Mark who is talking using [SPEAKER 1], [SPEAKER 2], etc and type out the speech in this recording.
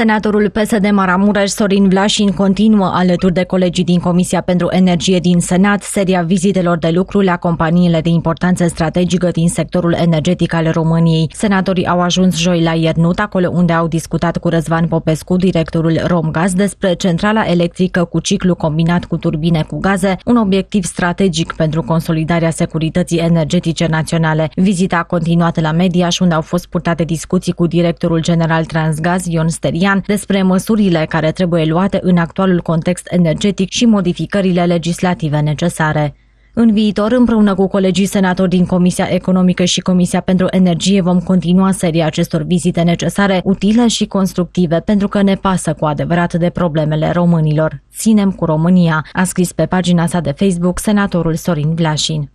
[SPEAKER 1] Senatorul PSD Maramureș Sorin Vlașin continuă alături de colegii din Comisia pentru Energie din Senat seria vizitelor de lucru la companiile de importanță strategică din sectorul energetic al României. Senatorii au ajuns joi la Iernut, acolo unde au discutat cu Răzvan Popescu, directorul Romgaz, despre centrala electrică cu ciclu combinat cu turbine cu gaze, un obiectiv strategic pentru consolidarea securității energetice naționale. Vizita a continuat la Mediaș, unde au fost purtate discuții cu directorul general Transgaz, Ion Steri Adrian despre măsurile care trebuie luate în actualul context energetic și modificările legislative necesare. În viitor, împreună cu colegii senatori din Comisia Economică și Comisia pentru Energie, vom continua seria acestor vizite necesare, utile și constructive, pentru că ne pasă cu adevărat de problemele românilor. Ținem cu România, a scris pe pagina sa de Facebook senatorul Sorin Vlașin.